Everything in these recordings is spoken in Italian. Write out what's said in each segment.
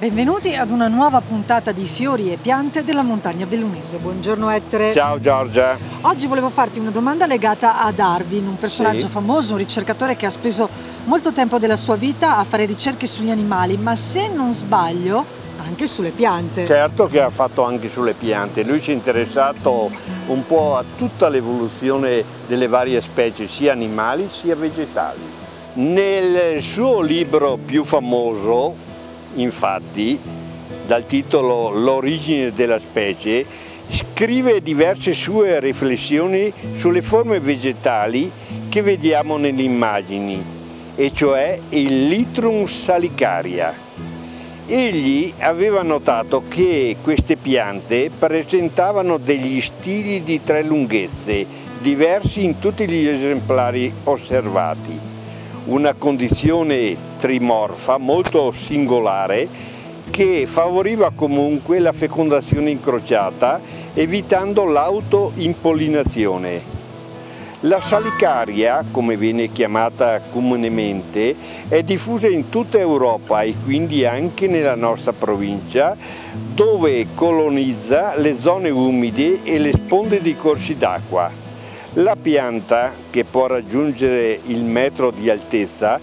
Benvenuti ad una nuova puntata di Fiori e piante della montagna bellunese. Buongiorno Ettore. Ciao Giorgia. Oggi volevo farti una domanda legata a Darwin, un personaggio sì. famoso, un ricercatore che ha speso molto tempo della sua vita a fare ricerche sugli animali, ma se non sbaglio anche sulle piante. Certo che ha fatto anche sulle piante, lui si è interessato un po' a tutta l'evoluzione delle varie specie, sia animali sia vegetali. Nel suo libro più famoso, infatti, dal titolo L'origine della specie, scrive diverse sue riflessioni sulle forme vegetali che vediamo nelle immagini, e cioè il Litrum salicaria. Egli aveva notato che queste piante presentavano degli stili di tre lunghezze, diversi in tutti gli esemplari osservati una condizione trimorfa molto singolare che favoriva comunque la fecondazione incrociata evitando l'autoimpollinazione. La salicaria, come viene chiamata comunemente, è diffusa in tutta Europa e quindi anche nella nostra provincia, dove colonizza le zone umide e le sponde dei corsi d'acqua. La pianta, che può raggiungere il metro di altezza,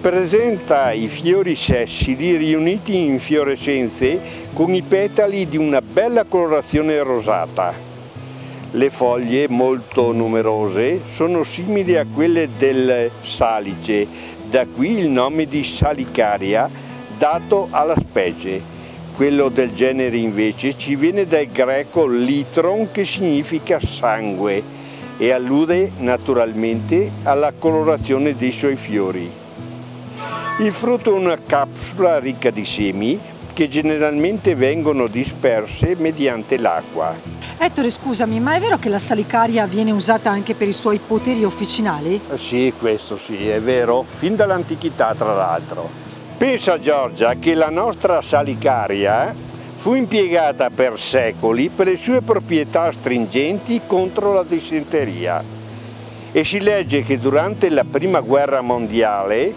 presenta i fiori sessili riuniti in infiorescenze con i petali di una bella colorazione rosata. Le foglie, molto numerose, sono simili a quelle del salice, da qui il nome di salicaria dato alla specie. Quello del genere invece ci viene dal greco litron che significa sangue e allude naturalmente alla colorazione dei suoi fiori. Il frutto è una capsula ricca di semi che generalmente vengono disperse mediante l'acqua. Ettore, scusami, ma è vero che la salicaria viene usata anche per i suoi poteri officinali? Sì, questo sì, è vero, fin dall'antichità tra l'altro. Pensa Giorgia che la nostra salicaria Fu impiegata per secoli per le sue proprietà astringenti contro la dissenteria e si legge che durante la prima guerra mondiale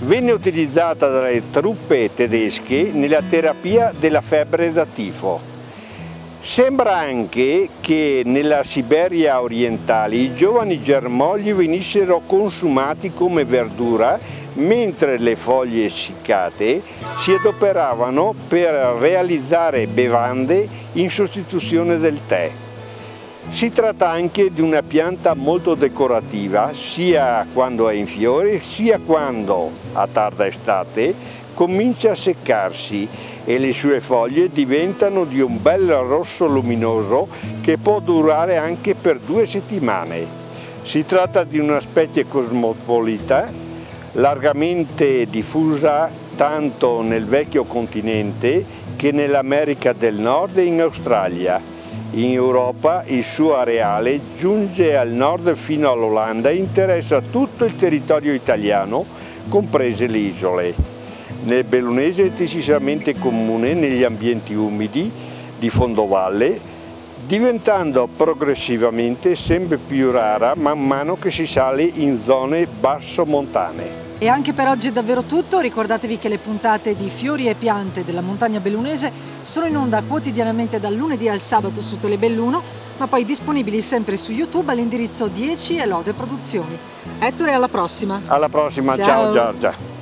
venne utilizzata dalle truppe tedesche nella terapia della febbre da tifo. Sembra anche che nella Siberia orientale i giovani germogli venissero consumati come verdura mentre le foglie essiccate si adoperavano per realizzare bevande in sostituzione del tè. Si tratta anche di una pianta molto decorativa, sia quando è in fiore, sia quando, a tarda estate, comincia a seccarsi e le sue foglie diventano di un bel rosso luminoso che può durare anche per due settimane. Si tratta di una specie cosmopolita largamente diffusa tanto nel vecchio continente che nell'America del Nord e in Australia. In Europa il suo areale giunge al nord fino all'Olanda e interessa tutto il territorio italiano, comprese le isole. Nel bellunese è decisamente comune negli ambienti umidi di fondovalle, diventando progressivamente sempre più rara man mano che si sale in zone basso montane. E anche per oggi è davvero tutto, ricordatevi che le puntate di Fiori e Piante della montagna bellunese sono in onda quotidianamente dal lunedì al sabato su Telebelluno, ma poi disponibili sempre su YouTube all'indirizzo 10 e Lode Produzioni. Ettore, alla prossima! Alla prossima, ciao, ciao Giorgia!